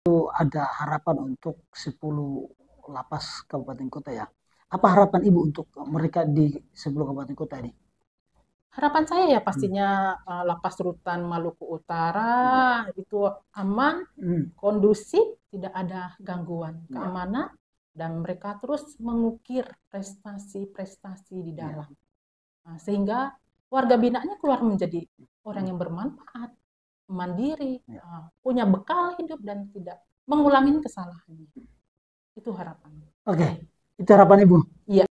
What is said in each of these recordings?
itu ada harapan untuk 10 lapas kabupaten kota ya. Apa harapan Ibu untuk mereka di 10 kabupaten kota ini? Harapan saya ya pastinya uh, lapas rutan Maluku Utara itu aman, Hmm, kondusif, tidak ada gangguan Ya. keamanan, dan mereka terus mengukir prestasi-prestasi di Ya. dalam. Nah, sehingga warga binanya keluar menjadi orang yang bermanfaat, mandiri, Ya. uh, punya bekal hidup dan tidak mengulangi kesalahannya. Itu harapan. Oke, itu harapan Ibu. Iya.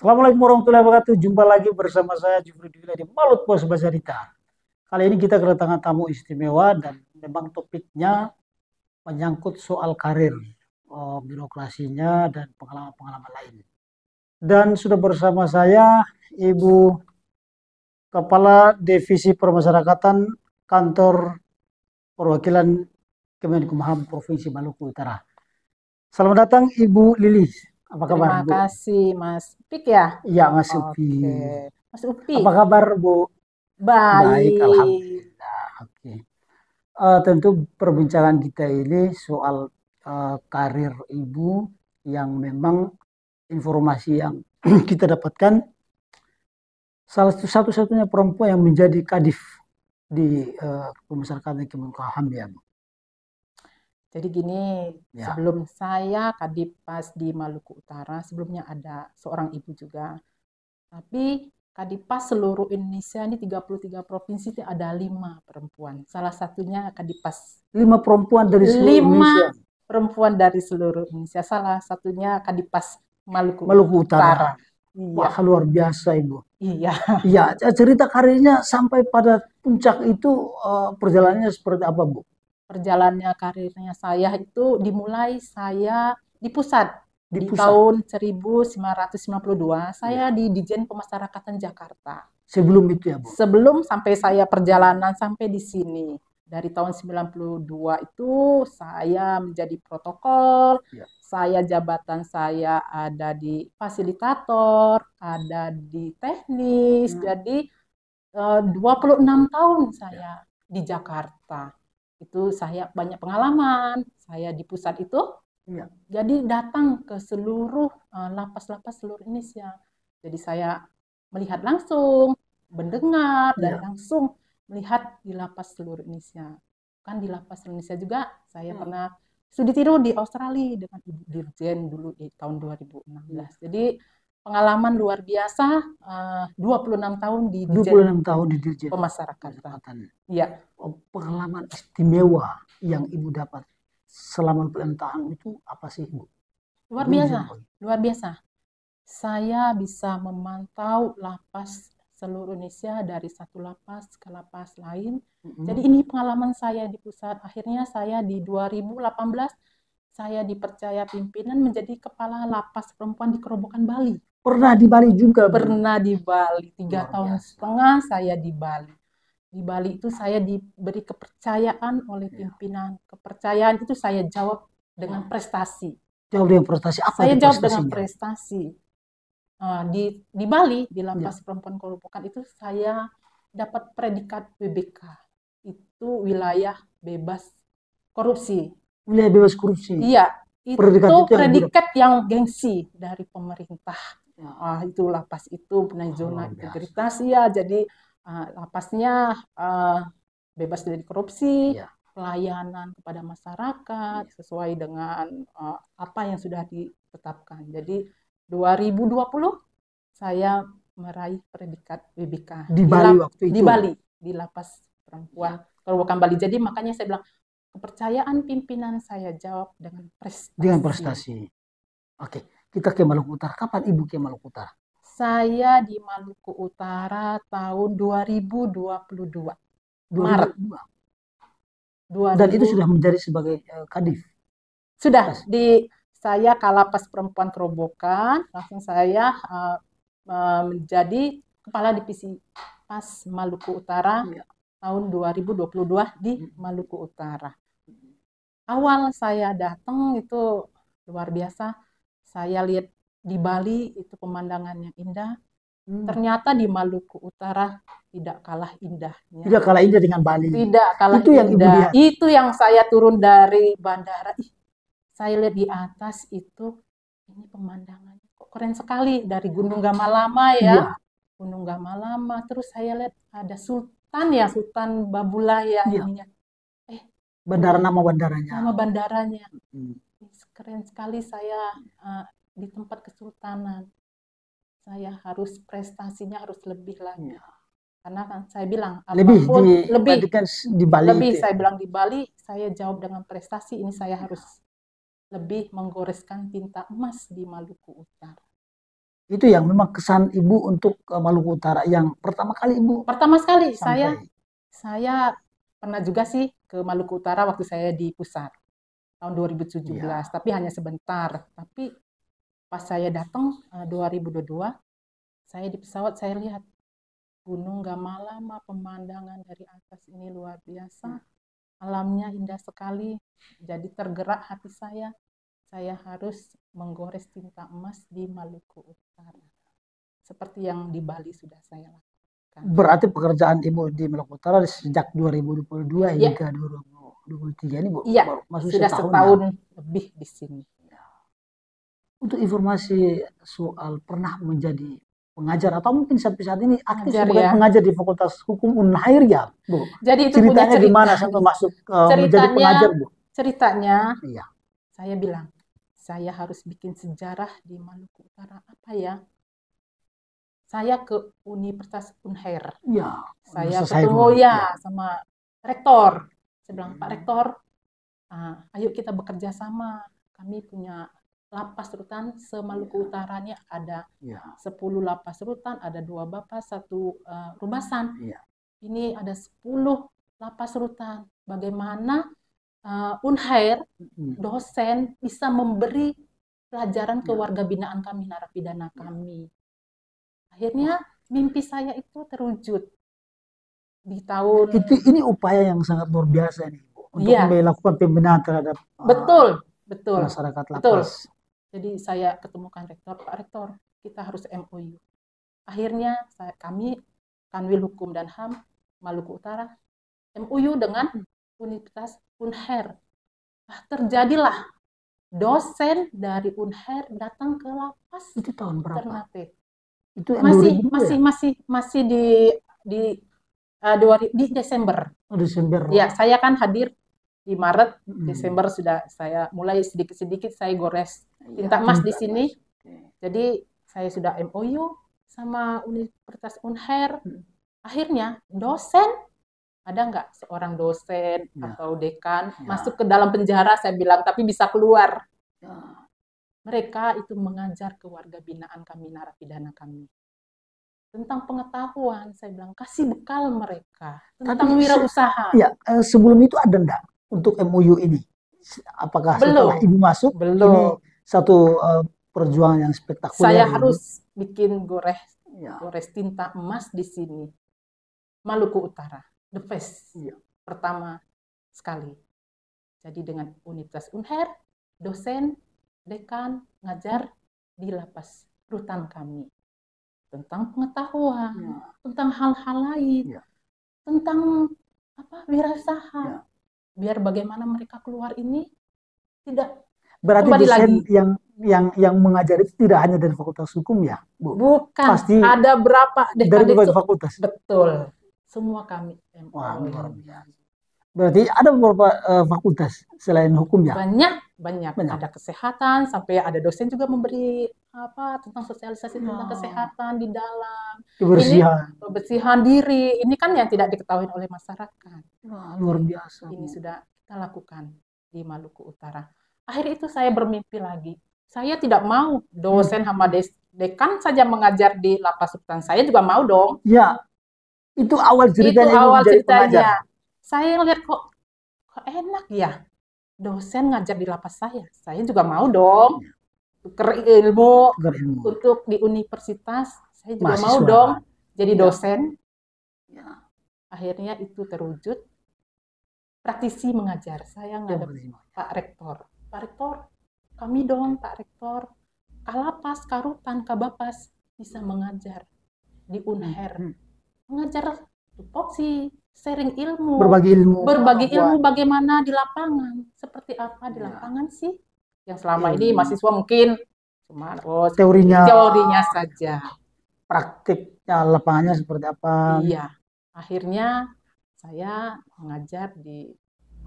Assalamualaikum warahmatullahi wabarakatuh. Jumpa lagi bersama saya Jufri Dwila di Malut Pos Bazarita. Kali ini kita kedatangan tamu istimewa dan memang topiknya menyangkut soal karir, eh, birokrasinya dan pengalaman-pengalaman lain. Dan sudah bersama saya Ibu Kepala Divisi Permasyarakatan Kantor Perwakilan Kemenkumham Provinsi Maluku Utara. Selamat datang Ibu Lilis. Apa kabar Terima Bu? kasih Mas Pik ya. Iya Mas. Upi. Mas Upi. Apa kabar Bu? Baik, Baik. Alhamdulillah. Oke. Eh, tentu perbincangan kita ini soal eh, karir ibu yang memang informasi yang kita dapatkan salah satu satu-satunya perempuan yang menjadi kadif di eh, pemasyarakatan Kemenkumham ya Bu. Jadi gini, Ya. sebelum saya Kadipas di Maluku Utara, sebelumnya ada seorang ibu juga. Tapi Kadipas seluruh Indonesia ini 33 provinsi itu ada lima perempuan. Salah satunya Kadipas Lima perempuan dari seluruh Lima. Indonesia, perempuan dari seluruh Indonesia. Salah satunya Kadipas Maluku, Maluku Utara. Iya, Wah luar biasa Ibu. iya. Iya, cerita karirnya sampai pada puncak itu eh, perjalanannya seperti apa Bu? Perjalanannya karirnya saya itu dimulai saya di pusat Di di, pusat. tahun 1952 saya di Dijen Pemasyarakatan Jakarta. Sebelum itu ya Bu. Sebelum sampai saya perjalanan sampai di sini dari tahun 92 itu saya menjadi protokol, Ya. saya jabatan saya ada di fasilitator, ada di teknis, Hmm. jadi eh, 26 tahun saya di Jakarta. Itu saya banyak pengalaman, saya di pusat itu Iya. jadi datang ke seluruh eh, lapas-lapas seluruh Indonesia. Jadi saya melihat langsung, mendengar dan Iya. langsung melihat di lapas seluruh Indonesia. Kan di lapas Indonesia juga saya Hmm. pernah studi tiru di Australia dengan Ibu Dirjen dulu di tahun 2016. Jadi pengalaman luar biasa eh, 26 tahun di Dirjen 26 tahun di Dirjen Pemasyarakatan. Pemasyarakatan. Iya. Oh, Pengalaman istimewa yang Ibu dapat selama 26 tahun itu apa sih Ibu? Luar biasa. luar biasa. Saya bisa memantau lapas seluruh Indonesia dari satu lapas ke lapas lain. Mm-mm. Jadi ini pengalaman saya di pusat. Akhirnya saya di 2018 saya dipercaya pimpinan menjadi kepala lapas perempuan di Kerobokan Bali. pernah di Bali juga Bu? Pernah di Bali tiga Luar tahun biasa. setengah saya di Bali. Di Bali itu saya diberi kepercayaan oleh Ya. pimpinan. Kepercayaan itu saya jawab dengan prestasi. Jawab dengan prestasi apa saya jawab dengan prestasi Uh, di di Bali di Ya. lapas perempuan Kerobokan itu saya dapat predikat WBK itu wilayah bebas korupsi Wilayah bebas korupsi. iya itu Predikat itu yang predikat yang gengsi dari pemerintah Ya. ah itu lapas itu punya Oh, zona biasa. integritas ya jadi uh, lapasnya uh, bebas dari korupsi Ya. pelayanan kepada masyarakat Iya. sesuai dengan uh, apa yang sudah ditetapkan. Jadi 2020 saya meraih predikat WBK Di Bali lap- waktu itu. di Bali di lapas perempuan Kerobokan Bali. Jadi makanya saya bilang kepercayaan pimpinan saya jawab dengan prestasi. Dengan prestasi. Oke, kita ke Maluku Utara. Kapan Ibu ke Maluku Utara? Saya di Maluku Utara tahun 2022. Maret. 2002. Dan itu 2000 sudah menjadi sebagai eh, kadif. Sudah di saya Kalapas Perempuan Kerobokan, langsung saya uh, uh, menjadi kepala divisi PAS Maluku Utara Iya. tahun 2022 di. Maluku Utara. awal saya datang itu luar biasa. Saya lihat di Bali itu pemandangannya indah. Hmm. Ternyata di Maluku Utara tidak kalah indahnya. Tidak kalah indah dengan Bali. Tidak kalah Itu yang Ibu indah. lihat? Itu yang saya turun dari bandara. Ih, saya lihat di atas itu ini pemandangannya kok keren sekali dari Gunung Gamalama ya. Iya. Gunung Gamalama. Terus saya lihat ada Sultan ya, Sultan Babullah ya Iya. ininya. Bandara nama bandaranya. Nama bandaranya. Hmm. Keren sekali saya uh, di tempat kesultanan. Saya harus prestasinya harus lebih lagi. Iya. Karena kan saya bilang Lebih apa pun di lebih di Bali lebih itu ya. saya bilang di Bali saya jawab dengan prestasi ini saya harus lebih menggoreskan tinta emas di Maluku Utara. Itu yang memang kesan Ibu untuk eh, Maluku Utara yang pertama kali Ibu Pertama sekali saya sampai. saya pernah juga sih ke Maluku Utara waktu saya di pusat tahun 2017, Iya. tapi hanya sebentar. Tapi pas saya datang eh, 2022, saya di pesawat saya lihat Gunung Gamalama, pemandangan dari atas ini luar biasa. Alamnya indah sekali. Jadi tergerak hati saya. Saya harus menggores tinta emas di Maluku Utara. Seperti yang di Bali sudah saya lakukan. Berarti pekerjaan Ibu di Maluku Utara sejak 2022 Iya. hingga 2023 ini Bu, Iya, Sudah setahun setahun ya. lebih di sini. Untuk informasi soal pernah menjadi pengajar atau mungkin sampai saat ini aktif Pengajar, sebagai ya. pengajar di Fakultas Hukum Unhair ya, Bu. Jadi itu Ceritanya cerita. gimana sampai masuk eh, menjadi pengajar, Bu? Ceritanya, Iya. saya bilang, saya harus bikin sejarah di Maluku Utara. Apa ya? Saya ke Universitas Unhair. Iya. Saya ketemu Hairul. ya sama rektor. Saya bilang, Pak Rektor, ah, ayo kita bekerja sama. Kami punya lapas rutan se-Maluku Utaranya ada Iya. 10 lapas rutan, ada dua bapak, satu eh, rumasan. Iya. Ini ada 10 lapas rutan. Bagaimana eh, Unhair Mm. dosen bisa memberi pelajaran ke Ya. warga binaan kami, narapidana kami. Akhirnya mimpi saya itu terwujud di tahun Itu ini upaya yang sangat luar biasa nih, untuk Iya. melakukan pembinaan terhadap eh, betul, betul. masyarakat Betul. Jadi saya ketemukan rektor, Pak Rektor, kita harus MOU. Akhirnya saya, kami Kanwil Hukum dan HAM Maluku Utara MOU dengan Universitas Unhair. Nah, terjadilah dosen dari Unhair datang ke lapas Itu tahun berapa? Ternate. Itu Masih 2002 masih ya? masih masih di di eh, dua ri- di Desember. Oh, Desember. Ya, saya kan hadir di Maret, Mm. Desember sudah saya mulai sedikit-sedikit saya gores Iya, tinta emas di sini. Jadi saya sudah MOU sama Universitas Unhair. Hmm. Akhirnya dosen ada nggak seorang dosen Ya. atau dekan Ya. masuk ke dalam penjara saya bilang tapi bisa keluar. Ya. Mereka itu mengajar ke warga binaan kami narapidana kami tentang pengetahuan. Saya bilang kasih bekal mereka tentang Tapi wirausaha. Iya, eh, sebelum itu ada enggak untuk MOU ini? Apakah Belum. setelah Ibu masuk ini Belum. satu eh, perjuangan yang spektakuler? Saya ini? harus bikin gores Ya. gores tinta emas di sini. Maluku Utara, the best. Iya. Pertama sekali. Jadi dengan Universitas Unhair, dosen, dekan, ngajar di lapas rutan kami. Tentang pengetahuan, Ya. tentang hal-hal lain, Iya. tentang apa wirausaha. Iya. Biar bagaimana mereka keluar ini tidak Berarti Kembali dosen lagi. yang yang yang mengajar itu tidak hanya dari Fakultas Hukum ya, Bu? bukan Pasti ada berapa Dari berbagai fakultas. betul. Semua kami Wah, MOU. luar biasa. Berarti ada beberapa eh, fakultas selain hukum ya? banyak banyak Banyak. ada kesehatan sampai ada dosen juga memberi apa tentang sosialisasi tentang Ya. kesehatan di dalam. Kebersihan. kebersihan diri. Ini kan yang tidak diketahui oleh masyarakat. Wah, luar biasa. ini Bu. sudah kita lakukan di Maluku Utara. Akhir itu saya bermimpi lagi. Saya tidak mau dosen sama des- dekan saja mengajar di lapas rutan saya juga mau dong. Ya, itu awal itu ceritanya Ibu awal ceritanya. pengajar. saya lihat kok kok enak ya dosen ngajar di lapas saya. Saya juga mau dong tuker ilmu untuk di universitas saya juga mau Mahasiswa. dong jadi Ya. dosen Ya. akhirnya itu terwujud praktisi mengajar. Saya Yang ngadep pertama. Pak Rektor. Pak Rektor, kami dong Pak Rektor. Kalapas, Karutan, Kabapas bisa mengajar di Unher. Hmm. Mengajar tupoksi, sharing ilmu, Berbagi ilmu. berbagi ilmu bagaimana di lapangan. Seperti apa di Ya. lapangan sih? Yang selama Ilmu. ini mahasiswa mungkin cuma oh, Teorinya. teorinya saja. Praktiknya lapangannya seperti apa. Iya. Akhirnya saya mengajar di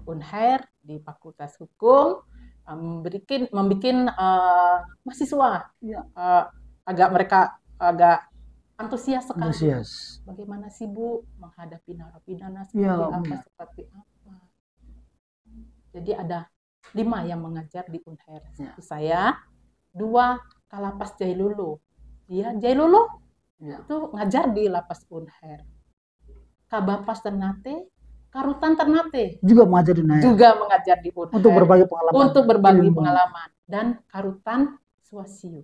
Unher di Fakultas Hukum memberikan membikin eh, mahasiswa Iya. eh, agak mereka agak antusias sekali. Antusias. Bagaimana sih Bu menghadapi narapidana seperti Iya, apa benar. seperti apa. Jadi ada lima yang mengajar di Unher. Satu saya, dua Kalapas Jailulu. Dia Jailulu Iya. itu ngajar di lapas Unher. Kabapas Ternate, Karutan Ternate Juga mengajar di Naya. juga mengajar di Unher Untuk berbagi pengalaman. untuk berbagi ilmu. pengalaman dan Karutan Swasiu.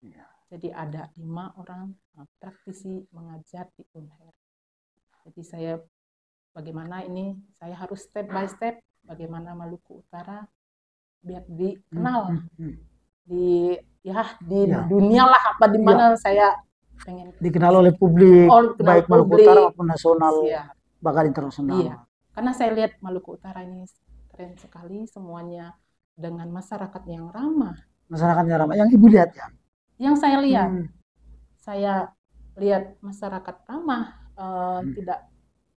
Iya. Jadi ada lima orang uh, praktisi mengajar di Unher. Jadi saya bagaimana ini saya harus step by step bagaimana Maluku Utara biar dikenal Hmm, hmm, hmm. di ya di Ya. dunia lah apa di mana saya pengen Dikenal oleh publik, dikenal baik Maluku publik. Utara maupun nasional, ya bahkan internasional. Iya. karena saya lihat Maluku Utara ini keren sekali semuanya dengan masyarakat yang ramah. Masyarakatnya ramai. Yang ibu lihat ya. Yang saya lihat, Hmm. saya lihat masyarakat ramah, eh, Hmm. tidak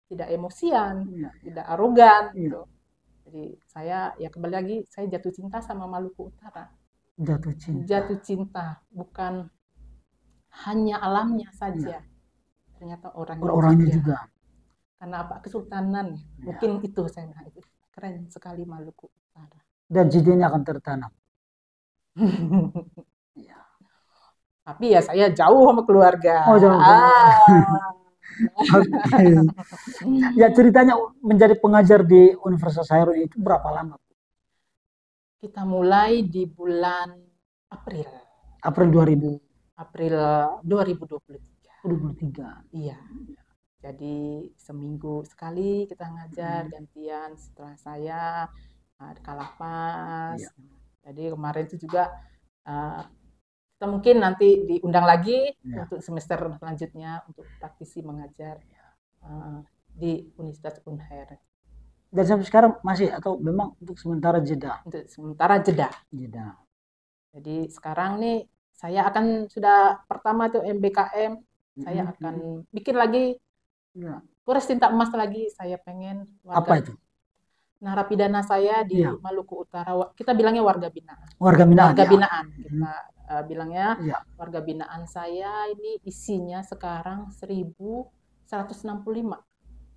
tidak emosian, Iya. tidak arogan Iya. gitu. Jadi saya ya kembali lagi saya jatuh cinta sama Maluku Utara. Jatuh cinta. Jatuh cinta bukan hanya alamnya saja. Ternyata orangnya, Iya. Orang-orangnya juga. Karena apa? Kesultanan. Ya. Mungkin itu saya bilang itu keren sekali Maluku Utara. Dan cinta akan tertanam. Iya. Tapi ya saya jauh sama keluarga. Oh, jauh. Ah. Ya ceritanya menjadi pengajar di Universitas Hairun itu berapa lama? Kita mulai di bulan April. April 2023. April 2023. Iya. Hmm. Jadi seminggu sekali kita ngajar Hmm. gantian setelah saya uh, di Kalapas. Iya. Jadi kemarin itu juga uh, kita mungkin nanti diundang lagi Iya. untuk semester selanjutnya untuk praktisi mengajar uh, di Universitas Unher Dan sampai sekarang masih atau memang untuk sementara jeda? untuk sementara jeda. Jeda. Jadi sekarang nih saya akan sudah pertama itu MBKM saya Mhm. akan bikin lagi Ya. Kures Tinta Emas lagi saya pengen Apa itu? narapidana saya di Iya. Maluku Utara kita bilangnya warga binaan Warga binaan. warga ya? binaan kita uh, bilangnya Iya. warga binaan saya ini isinya sekarang 1165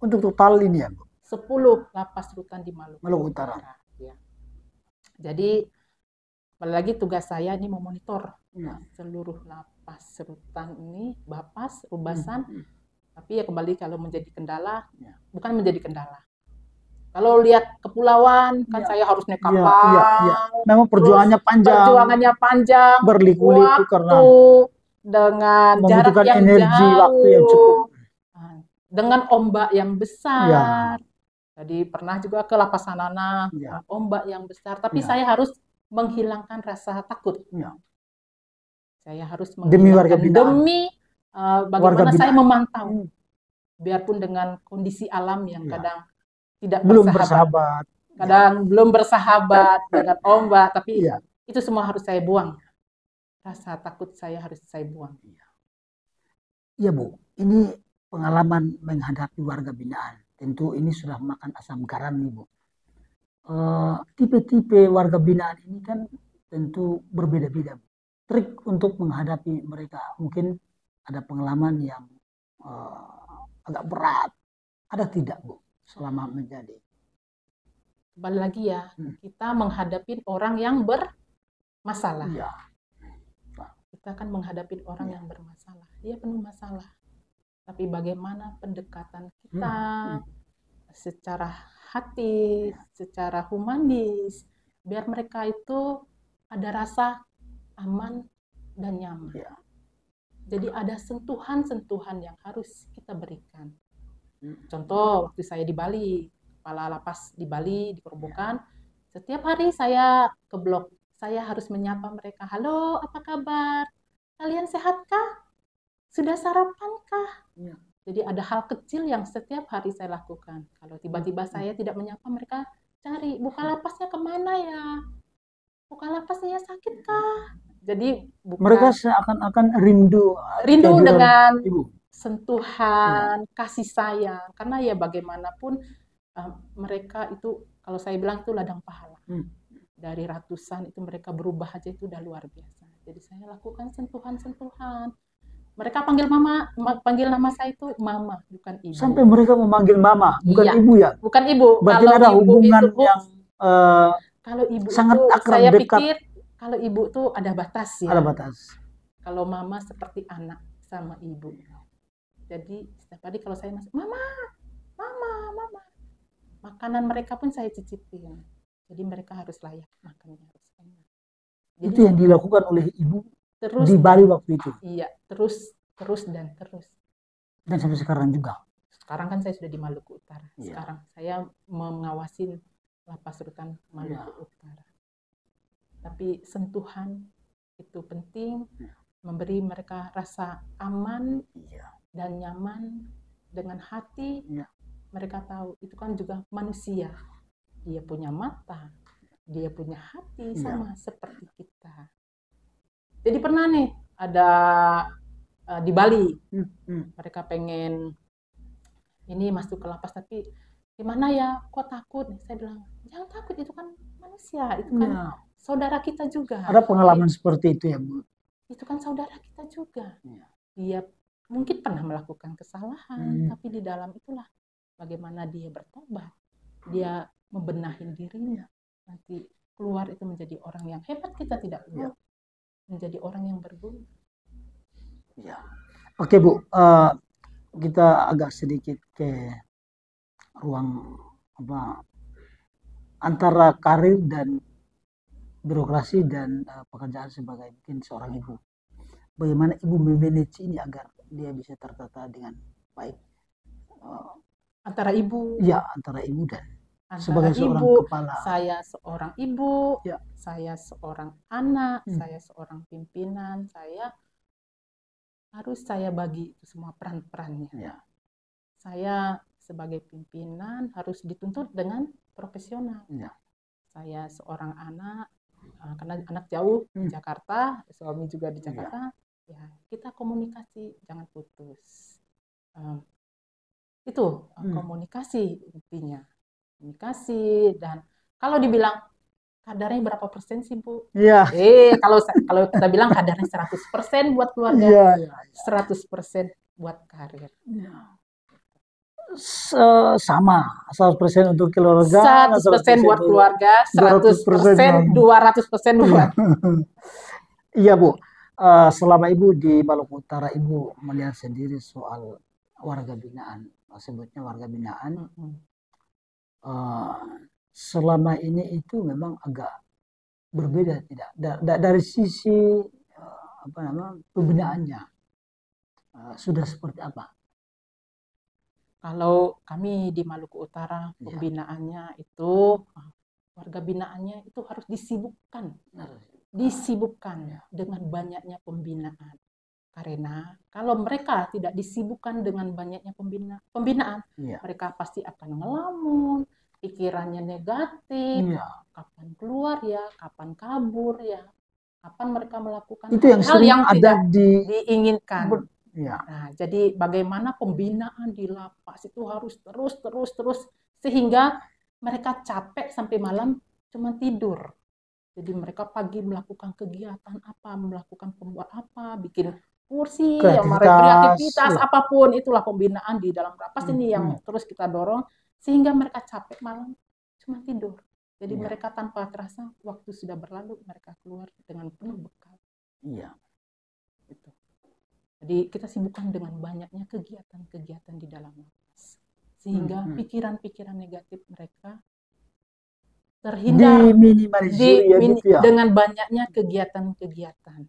Untuk total ini ya, Bu? 10 lapas rutan di Maluku, Maluku Utara. ya. jadi kembali lagi tugas saya ini memonitor Ya. seluruh lapas rutan ini bapas rubasan Hmm. tapi ya kembali kalau menjadi kendala Ya. bukan menjadi kendala kalau lihat kepulauan kan Ya. saya harus naik Iya, kapal iya, iya. Memang perjuangannya panjang. perjuangannya panjang berliku-liku karena dengan jarak yang energi jauh waktu yang cukup. Nah, dengan ombak yang besar Ya. jadi pernah juga ke Lapas Sanana Ya. ombak yang besar tapi Ya. saya harus menghilangkan rasa takut Ya. saya harus Demi warga binaan. demi uh, Warga bagaimana saya binaan. memantau Hmm. biarpun dengan kondisi alam yang Ya. kadang tidak Belum bersahabat, bersahabat. kadang belum bersahabat dengan ombak tapi Iya. itu semua harus saya buang rasa takut saya harus saya buang Iya Bu, ini pengalaman menghadapi warga binaan. Tentu ini sudah makan asam garam nih Bu. Eh, Tipe-tipe warga binaan ini kan tentu berbeda-beda. Trik untuk menghadapi mereka mungkin ada pengalaman yang eh, agak berat. Ada tidak Bu selama menjadi? kembali lagi ya Hmm. kita menghadapi orang yang bermasalah Iya. kita akan menghadapi orang Ya. yang bermasalah dia penuh masalah tapi bagaimana pendekatan kita Hmm. secara hati secara humanis biar mereka itu ada rasa aman dan nyaman Ya. jadi ada sentuhan-sentuhan yang harus kita berikan Hmm. Contoh waktu saya di Bali kepala lapas di Bali di Kerobokan. Setiap hari saya ke blok, saya harus menyapa mereka. Halo, apa kabar? Kalian sehatkah? Sudah sarapankah? Ya. Jadi ada hal kecil yang setiap hari saya lakukan. Kalau tiba-tiba Hmm. saya tidak menyapa mereka, cari buka lapasnya ke mana ya? Buka lapasnya sakit kah? Jadi bukan Mereka seakan-akan rindu rindu dengan ibu. Sentuhan, Iya. kasih sayang. Karena ya bagaimanapun eh, mereka itu kalau saya bilang itu ladang pahala. Hmm. Dari ratusan itu mereka berubah aja itu udah luar biasa. Jadi saya lakukan sentuhan-sentuhan. Mereka panggil mama, ma- panggil nama saya itu mama, bukan ibu. Sampai mereka memanggil mama, bukan Iya. ibu ya. bukan ibu. Berarti Kalau ada ibu hubungan itu, yang eh, kalau ibu sangat itu akrab, saya dekat. pikir kalau ibu tuh ada batas ya. ada batas. Kalau mama seperti anak sama ibu. Jadi setiap hari kalau saya masuk, mama, mama, mama. Makanan mereka pun saya cicipin. Jadi mereka harus layak makannya harus enak. Jadi Itu yang dilakukan oleh ibu terus di Bali waktu itu iya terus terus dan terus. dan sampai sekarang juga. Sekarang kan saya sudah di Maluku Utara. Iya. Sekarang saya mengawasin lapas rutan Maluku Iya. Utara. Tapi sentuhan itu penting, Iya. memberi mereka rasa aman Iya. Dan nyaman dengan hati. Iya. Mereka tahu itu kan juga manusia. Dia punya mata, dia punya hati Iya. sama seperti kita. Jadi pernah nih ada eh, di Bali Hmm, hmm. mereka pengen ini masuk ke lapas tapi gimana ya kok takut saya bilang jangan takut itu kan manusia itu kan Iya. saudara kita juga Ada pengalaman seperti itu ya Bu. itu kan saudara kita juga Iya. dia mungkin pernah melakukan kesalahan Hmm. tapi di dalam itulah bagaimana dia bertobat dia membenahi dirinya nanti keluar itu menjadi orang yang hebat kita tidak tahu menjadi orang yang berguna Ya. Oke Bu, Eh, kita agak sedikit ke ruang apa antara karir dan birokrasi dan eh, pekerjaan sebagai mungkin seorang ibu. Bagaimana ibu memanage ini agar dia bisa tertata dengan baik? Eh, antara ibu ya antara ibu dan antara sebagai seorang ibu kepala. saya seorang ibu, Ya. saya seorang anak, Hmm. saya seorang pimpinan, saya harus saya bagi itu semua peran-perannya. Ya. Saya sebagai pimpinan harus dituntut dengan profesional. Ya. Saya seorang anak, eh, karena anak jauh di Hmm. Jakarta, suami juga di Ya. Jakarta, ya kita komunikasi jangan putus. Em, itu eh, Hmm. komunikasi intinya komunikasi dan kalau dibilang kadarnya berapa persen sih bu? Iya. Eh kalau kalau kita bilang kadarnya 100% buat keluarga, Iya, iya. 100% buat karir. Ya. Se- sama 100% untuk keluarga 100% buat keluarga, 100% 200% buat. Iya Bu, Eh, selama Ibu di Maluku Utara Ibu melihat sendiri soal warga binaan, sebutnya warga binaan. Eh, selama ini itu memang agak berbeda tidak Da- da- dari sisi eh, apa namanya pembinaannya eh, sudah seperti apa? Kalau kami di Maluku Utara Iya. pembinaannya itu ah, warga binaannya itu harus disibukkan, disibukkan Ya. dengan banyaknya pembinaan. Karena kalau mereka tidak disibukkan dengan banyaknya pembina, pembinaan, Iya. mereka pasti akan ngelamun, pikirannya negatif, Iya. kapan keluar ya, kapan kabur ya, kapan mereka melakukan Itu yang hal yang ada tidak di diinginkan. Ber- ya. Nah, jadi bagaimana pembinaan di lapas itu harus terus terus terus sehingga mereka capek sampai malam cuma tidur. Jadi mereka pagi melakukan kegiatan apa, melakukan pembuat apa, bikin kursi, yang Kreativitas, kreativitas ya. apa pun itulah pembinaan di dalam lapas Hmm, ini yang hmm. terus kita dorong sehingga mereka capek malam cuma tidur. Jadi Ya. mereka tanpa terasa waktu sudah berlalu mereka keluar dengan penuh bekal. Iya. Gitu. Jadi kita sibukkan dengan banyaknya kegiatan-kegiatan di dalam lapas. Sehingga Hmm, hmm. pikiran-pikiran negatif mereka terhindar Diminimalisir di, ya min- gitu ya. dengan banyaknya kegiatan-kegiatan.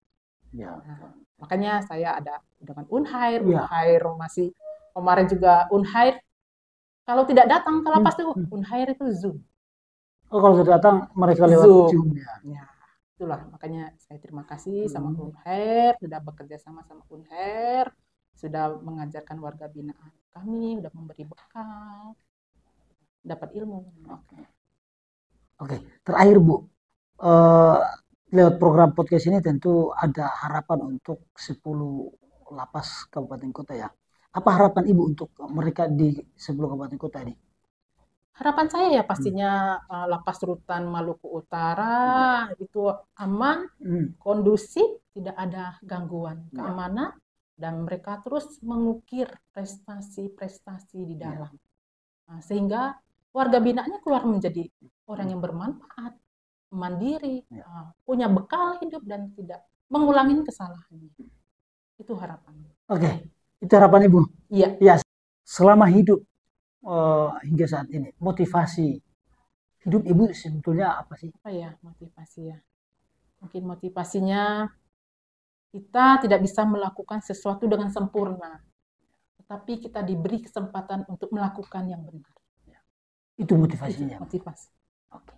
Ya. Nah, makanya saya ada dengan Unhair, Iya. Unhair masih kemarin juga Unhair Kalau tidak datang ke lapas itu Hmm. Unhair itu Zoom. Oh, kalau sudah datang mereka lewat Zoom. Zoom ya. Ya, itulah makanya saya terima kasih sama Hmm. Unhair sudah bekerja sama sama Unhair, sudah mengajarkan warga binaan kami, sudah memberi bekal, dapat ilmu. Oke, terakhir Bu, eh, lewat program podcast ini tentu ada harapan untuk 10 lapas kabupaten kota ya. Apa harapan Ibu untuk mereka di 10 kabupaten kota ini? Harapan saya ya pastinya eh, lapas rutan Maluku Utara itu aman, Hmm, kondusif, tidak ada gangguan Ya. keamanan, dan mereka terus mengukir prestasi-prestasi di Ya. dalam. Nah, sehingga warga binaannya keluar menjadi orang yang bermanfaat, mandiri, Ya. uh, punya bekal hidup dan tidak mengulangi kesalahannya. Itu harapan. Oke, itu harapan Ibu. Iya, Selama hidup eh, hingga saat ini, motivasi hidup Ibu sebetulnya apa sih? apa ya motivasi ya? Mungkin motivasinya kita tidak bisa melakukan sesuatu dengan sempurna, tetapi kita diberi kesempatan untuk melakukan yang benar. Itu Itu motivasinya. motivasi. Oke.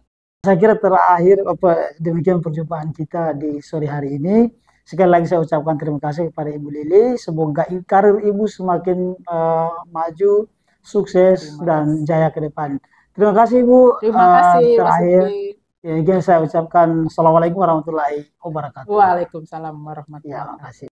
Saya kira terakhir apa demikian perjumpaan kita di sore hari ini. Sekali lagi saya ucapkan terima kasih kepada Ibu Lili. Semoga karir Ibu semakin eh, maju, sukses dan jaya ke depan. Terima kasih Ibu. Terima Eh, kasih, Mas terakhir, ya, again saya ucapkan Assalamualaikum warahmatullahi wabarakatuh. Waalaikumsalam warahmatullahi Ya, wabarakatuh. makasih.